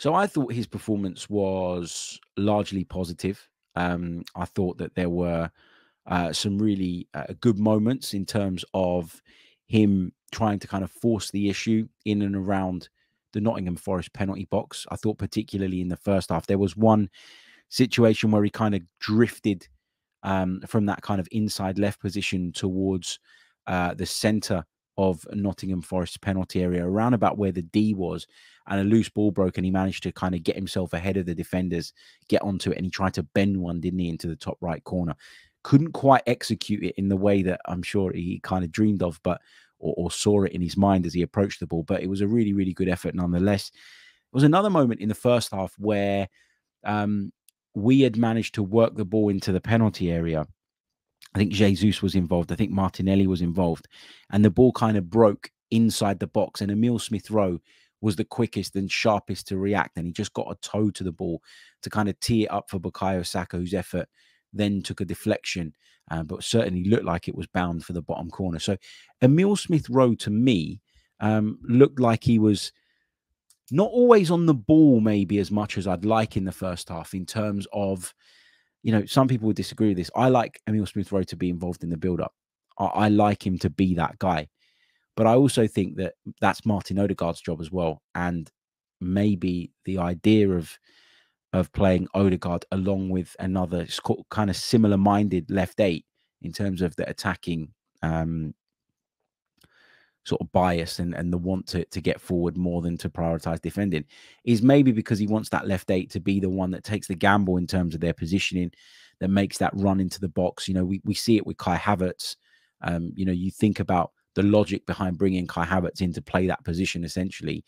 So I thought his performance was largely positive. Um, I thought that there were uh, some really uh, good moments in terms of him trying to kind of force the issue in and around the Nottingham Forest penalty box. I thought, particularly in the first half, there was one situation where he kind of drifted um, from that kind of inside left position towards uh, the centre of Nottingham Forest penalty area, around about where the D was, and a loose ball broke, and he managed to kind of get himself ahead of the defenders, get onto it, and he tried to bend one, didn't he, into the top right corner. Couldn't quite execute it in the way that I'm sure he kind of dreamed of, but or, or saw it in his mind as he approached the ball. But it was a really, really good effort nonetheless. Was another moment in the first half where um, we had managed to work the ball into the penalty area. I think Jesus was involved. I think Martinelli was involved. And the ball kind of broke inside the box. And Emile Smith Rowe was the quickest and sharpest to react. And he just got a toe to the ball to kind of tee it up for Bukayo Saka, whose effort then took a deflection, uh, but certainly looked like it was bound for the bottom corner. So Emile Smith Rowe to me um, looked like he was not always on the ball, maybe as much as I'd like in the first half, in terms of, you know, some people would disagree with this. I like Emile Smith Rowe to be involved in the build up. I, I, like him to be that guy. But I also think that that's Martin Odegaard's job as well. And maybe the idea of of playing Odegaard along with another kind of similar minded left eight in terms of the attacking um, sort of bias and, and the want to, to get forward more than to prioritize defending is maybe because he wants that left eight to be the one that takes the gamble in terms of their positioning, that makes that run into the box. You know, we, we see it with Kai Havertz. Um, you know, you think about the logic behind bringing Kai Havertz in to play that position essentially.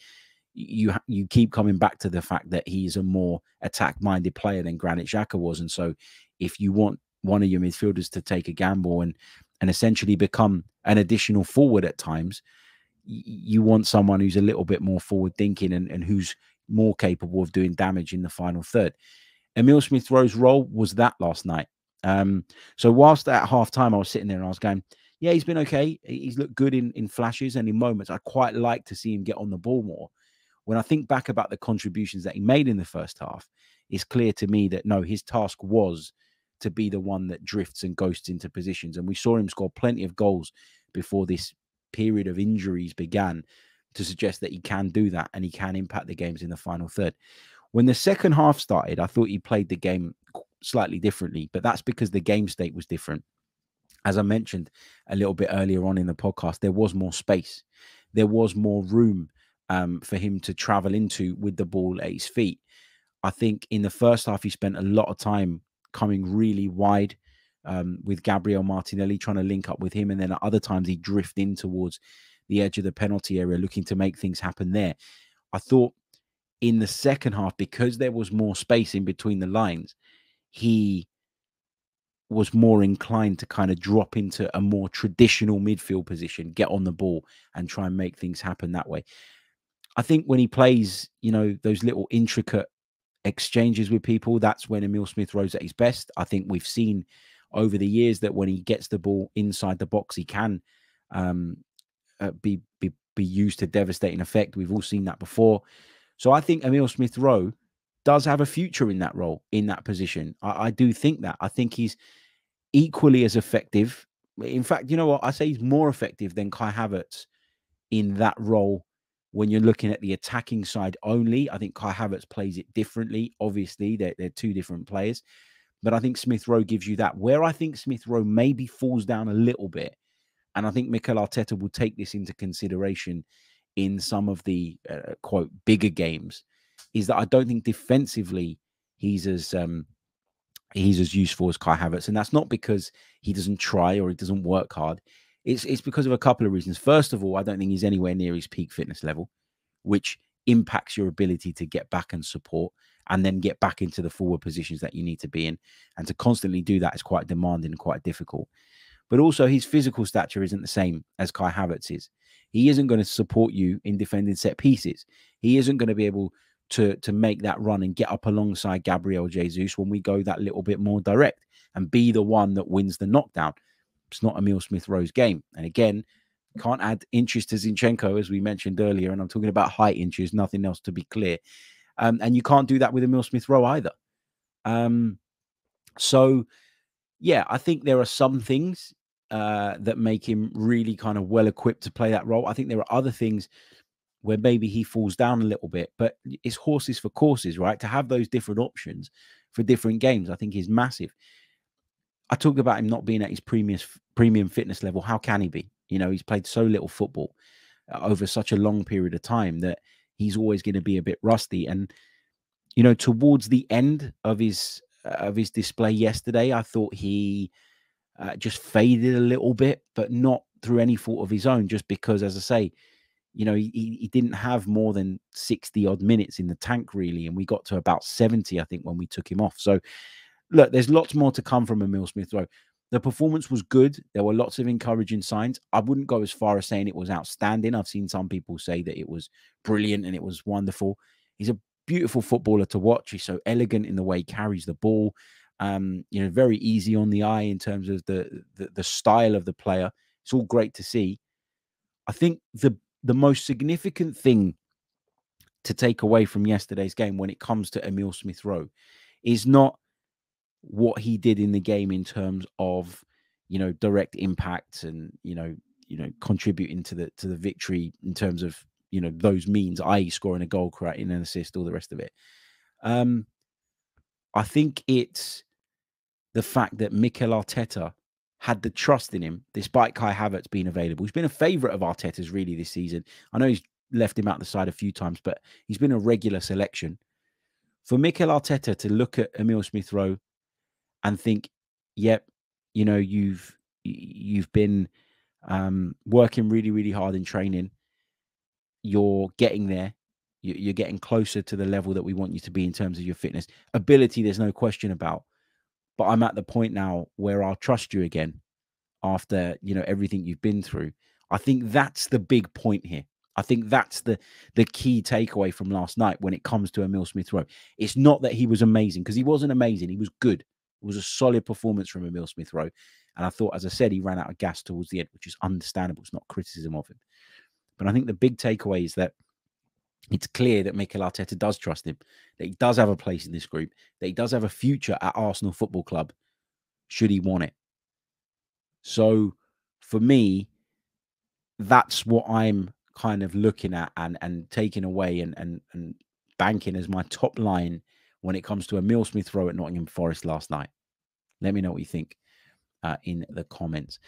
You you keep coming back to the fact that he's a more attack minded player than Granit Xhaka was, and so if you want one of your midfielders to take a gamble and and essentially become an additional forward at times, you want someone who's a little bit more forward thinking and, and who's more capable of doing damage in the final third. Emile Smith Rowe's role was that last night. Um, so whilst at half time I was sitting there and I was going, yeah, he's been okay. He's looked good in, in flashes and in moments. I quite like to see him get on the ball more. When I think back about the contributions that he made in the first half, it's clear to me that no, his task was to be the one that drifts and ghosts into positions. And we saw him score plenty of goals before this period of injuries began to suggest that he can do that and he can impact the games in the final third. When the second half started, I thought he played the game slightly differently, but that's because the game state was different. As I mentioned a little bit earlier on in the podcast, there was more space, there was more room um, for him to travel into with the ball at his feet. I think in the first half, he spent a lot of time coming really wide um, with Gabriel Martinelli, trying to link up with him. And then at other times, he drift in towards the edge of the penalty area, looking to make things happen there. I thought in the second half, because there was more space in between the lines, he was more inclined to kind of drop into a more traditional midfield position, get on the ball, and try and make things happen that way. I think when he plays, you know, those little intricate exchanges with people, that's when Emile Smith Rowe's at his best. I think we've seen over the years that when he gets the ball inside the box, he can um, uh, be, be be used to devastating effect. We've all seen that before. So I think Emile Smith Rowe does have a future in that role, in that position. I, I do think that. I think he's equally as effective. In fact, you know what? I say he's more effective than Kai Havertz in that role when you're looking at the attacking side only. I think Kai Havertz plays it differently. Obviously, they're, they're two different players. But I think Smith Rowe gives you that. Where I think Smith Rowe maybe falls down a little bit, and I think Mikel Arteta will take this into consideration in some of the uh, quote bigger games, is that I don't think defensively he's as um, he's as useful as Kai Havertz, and that's not because he doesn't try or he doesn't work hard. It's it's because of a couple of reasons. First of all, I don't think he's anywhere near his peak fitness level, which impacts your ability to get back and support and then get back into the forward positions that you need to be in. And to constantly do that is quite demanding and quite difficult. But also, his physical stature isn't the same as Kai Havertz is. He isn't going to support you in defending set pieces. He isn't going to be able to, to make that run and get up alongside Gabriel Jesus when we go that little bit more direct and be the one that wins the knockdown. It's not a Emile Smith Rowe's game. And again, can't add inches to Zinchenko, as we mentioned earlier. And I'm talking about height inches, nothing else to be clear. Um, and you can't do that with Emile Smith Rowe either. Um, so, yeah, I think there are some things uh, that make him really kind of well equipped to play that role. I think there are other things where maybe he falls down a little bit, but it's horses for courses, right? To have those different options for different games, I think is massive. I talked about him not being at his premium premium fitness level. How can he be? You know, he's played so little football uh, over such a long period of time that he's always going to be a bit rusty. And you know, towards the end of his uh, of his display yesterday, I thought he uh, just faded a little bit, but not through any fault of his own. Just because, as I say, you know, he, he didn't have more than 60 odd minutes in the tank, really. And we got to about 70, I think, when we took him off. So, look, there's lots more to come from Emile Smith Rowe. The performance was good. There were lots of encouraging signs. I wouldn't go as far as saying it was outstanding. I've seen some people say that it was brilliant and it was wonderful. He's a beautiful footballer to watch. He's so elegant in the way he carries the ball. Um, you know, very easy on the eye in terms of the, the the style of the player. It's all great to see. I think the the most significant thing to take away from yesterday's game when it comes to Emile Smith Rowe is not what he did in the game in terms of you know direct impact and you know you know contributing to the to the victory in terms of you know those means i.e scoring a goal creating an assist all the rest of it um i think it's the fact that Mikel Arteta had the trust in him, despite Kai Havertz being available. He's been a favourite of Arteta's really this season. I know he's left him out the side a few times, but he's been a regular selection. For Mikel Arteta to look at Emile Smith Rowe and think, yep, you know, you've you've been um, working really, really hard in training. You're getting there. You're getting closer to the level that we want you to be in terms of your fitness. Ability, there's no question about but I'm at the point now where I'll trust you again after you know everything you've been through. I think that's the big point here. I think that's the the key takeaway from last night when it comes to Emile Smith Rowe. It's not that he was amazing because he wasn't amazing. He was good. It was a solid performance from Emile Smith Rowe. And I thought, as I said, he ran out of gas towards the end, which is understandable. It's not criticism of him. But I think the big takeaway is that it's clear that Mikel Arteta does trust him, that he does have a place in this group, that he does have a future at Arsenal Football Club, should he want it. So for me, that's what I'm kind of looking at and and taking away and and and banking as my top line when it comes to a Emile Smith Rowe at Nottingham Forest last night. Let me know what you think uh, in the comments.